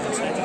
Gracias.